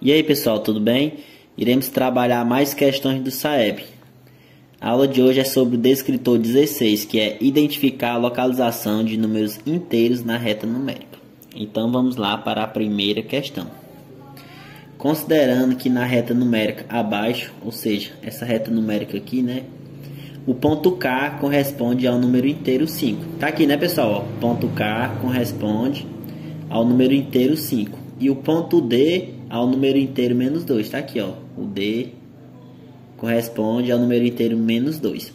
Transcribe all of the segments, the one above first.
E aí pessoal, tudo bem? Iremos trabalhar mais questões do SAEB. A aula de hoje é sobre o descritor 16, que é identificar a localização de números inteiros na reta numérica. Então vamos lá para a primeira questão. Considerando que na reta numérica abaixo, ou seja, essa reta numérica aqui, né? O ponto K corresponde ao número inteiro 5. Tá aqui, né, pessoal? Ó, ponto K corresponde ao número inteiro 5. E o ponto D ao número inteiro menos 2. Está aqui, ó. O D corresponde ao número inteiro menos 2.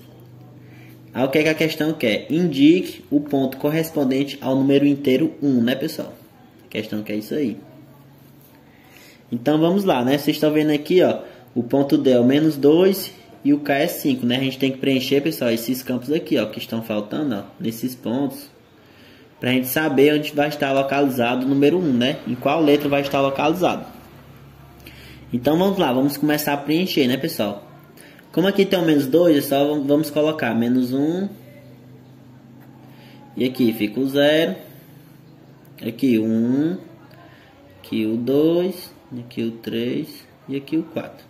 Aí o que, é que a questão quer? Indique o ponto correspondente ao número inteiro 1, né, pessoal? A questão quer isso aí. Então vamos lá, né? Vocês estão vendo aqui, ó. O ponto D é o menos 2 e o K é 5, né? A gente tem que preencher, pessoal, esses campos aqui, ó, que estão faltando, ó, nesses pontos para a gente saber onde vai estar localizado o número 1, né? Em qual letra vai estar localizado. Então vamos lá, vamos começar a preencher, né, pessoal? Como aqui tem o menos 2, é só vamos colocar menos 1. E aqui fica o 0. Aqui o 1. Aqui o 2. Aqui o 3. E aqui o 4.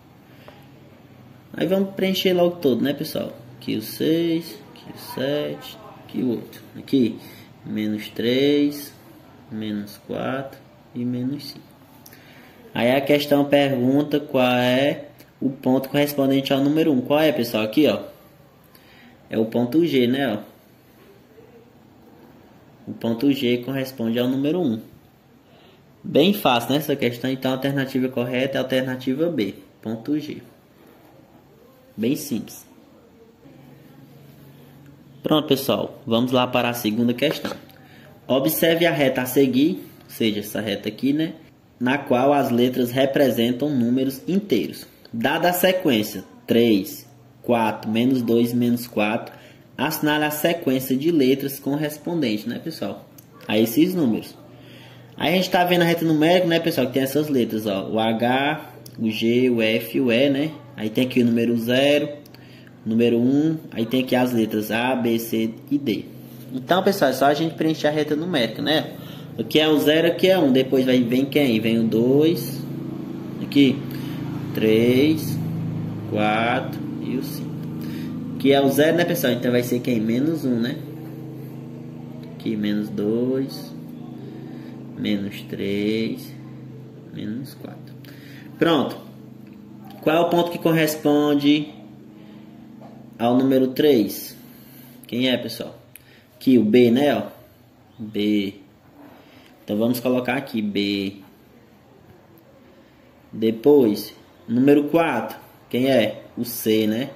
Aí vamos preencher logo todo, né, pessoal? Aqui o 6. Aqui o 7. Aqui o 8. Aqui menos 3. Menos 4. E menos 5. Aí a questão pergunta qual é o ponto correspondente ao número 1. Qual é, pessoal? Aqui, ó. É o ponto G, né, ó. O ponto G corresponde ao número 1. Bem fácil, né, essa questão. Então, a alternativa correta é a alternativa B. Ponto G. Bem simples. Pronto, pessoal. Vamos lá para a segunda questão. Observe a reta a seguir, ou seja, essa reta aqui, né? Na qual as letras representam números inteiros. Dada a sequência 3, 4, menos 2, menos 4, assinale a sequência de letras correspondente, né, pessoal? A esses números. Aí a gente está vendo a reta numérica, né, pessoal, que tem essas letras, ó, o H, o G, o F o E, né? Aí tem aqui o número 0, número 1, aí tem aqui as letras A, B, C e D. Então, pessoal, é só a gente preencher a reta numérica, né? Aqui é o 0, aqui é 1. Um. Depois vai, vem quem? Vem o 2. Aqui. 3. 4 e o 5. Aqui é o 0, né, pessoal? Então vai ser quem? Menos 1, um, né? Aqui, menos 2. Menos 3. Menos 4. Pronto. Qual é o ponto que corresponde ao número 3? Quem é, pessoal? Aqui, o B, né, ó. B. Então vamos colocar aqui B. Depois, número 4. Quem é? O C, né?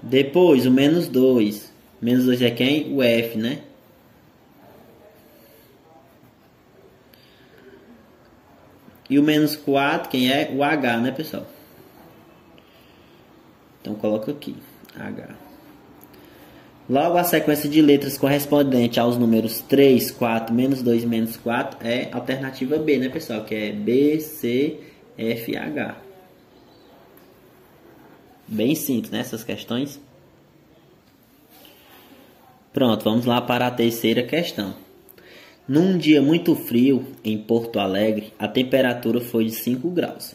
Depois, o menos 2. Menos 2 é quem? O F, né? E o menos 4, quem é? O H, né, pessoal? Então, coloca aqui. H. Logo, a sequência de letras correspondente aos números 3, 4, menos 2, menos 4 é alternativa B, né, pessoal? Que é B, C, F, H. Bem simples, né, essas questões? Pronto, vamos lá para a terceira questão. Num dia muito frio, em Porto Alegre, a temperatura foi de 5 graus.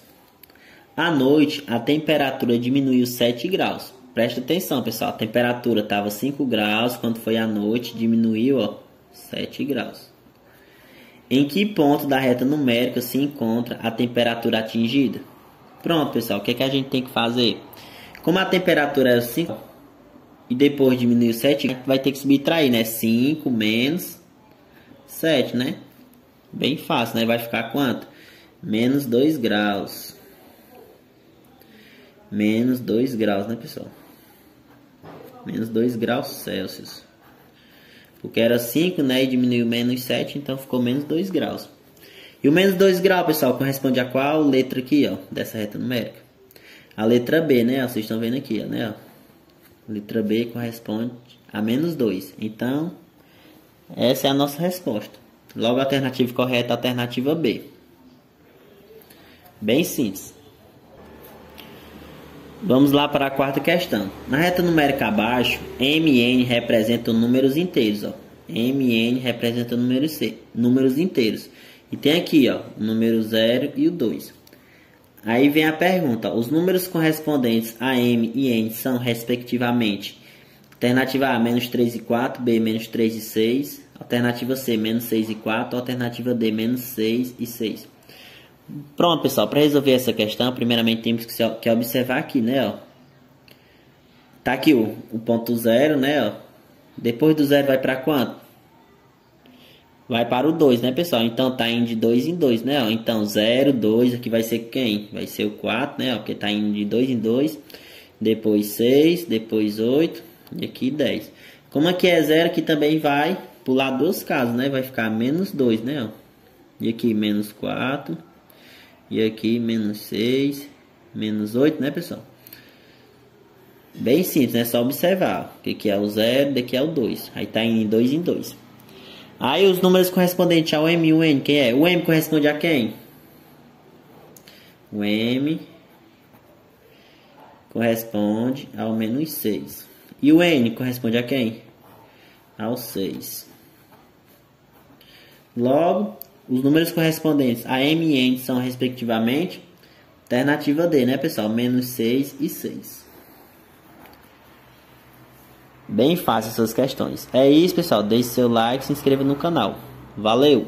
À noite, a temperatura diminuiu 7 graus Presta atenção, pessoal. A temperatura estava 5 graus, quando foi à noite diminuiu, ó, 7 graus. Em que ponto da reta numérica se encontra a temperatura atingida? Pronto, pessoal. O que, é que a gente tem que fazer? Como a temperatura era 5 e depois diminuiu 7, a gente vai ter que subtrair, né? 5 menos 7, né? Bem fácil, né? Vai ficar quanto? Menos 2 graus. Menos 2 graus, né, pessoal? Menos 2 graus Celsius. Porque era 5, né? E diminuiu menos 7, então ficou menos 2 graus. E o menos 2 graus, pessoal, corresponde a qual letra aqui, ó, dessa reta numérica? A letra B, né? Vocês estão vendo aqui, ó, né? Ó. Letra B corresponde a menos 2. Então, essa é a nossa resposta. Logo, a alternativa correta é a alternativa B. Bem simples. Vamos lá para a quarta questão. Na reta numérica abaixo, MN representa números inteiros. Ó. M e N representam números, C, números inteiros. E tem aqui, ó, o número 0 e o 2. Aí vem a pergunta: os números correspondentes a M e N são, respectivamente, alternativa A, menos 3 e 4, B, menos 3 e 6, alternativa C, menos 6 e 4, alternativa D, menos 6 e 6. Pronto, pessoal, para resolver essa questão, primeiramente temos que observar aqui, né, ó. Tá aqui o, o ponto zero, né, ó. Depois do zero vai para quanto? vai para o 2, né, pessoal? Então tá indo de 2 em 2, né? Então 0, 2, aqui vai ser quem? Vai ser o 4, né? Porque tá indo de 2 em 2. Depois 6, depois 8 e aqui 10. Como aqui é 0, aqui também vai pular duas casas, né? Vai ficar menos 2, né? E aqui menos 4. E aqui menos 6, menos 8, né, pessoal? Bem simples, né? Só observar. Que, que é o 0, daqui é o 2. Aí tá de 2 em 2. Aí os números correspondentes ao M e o N, quem é? O M corresponde a quem? O M corresponde ao menos 6. E o N corresponde a quem? Ao 6. Logo, os números correspondentes a M e N são, respectivamente, alternativa D, né, pessoal? Menos 6 e 6. Bem fácil essas questões. É isso, pessoal. Deixe seu like e se inscreva no canal. Valeu!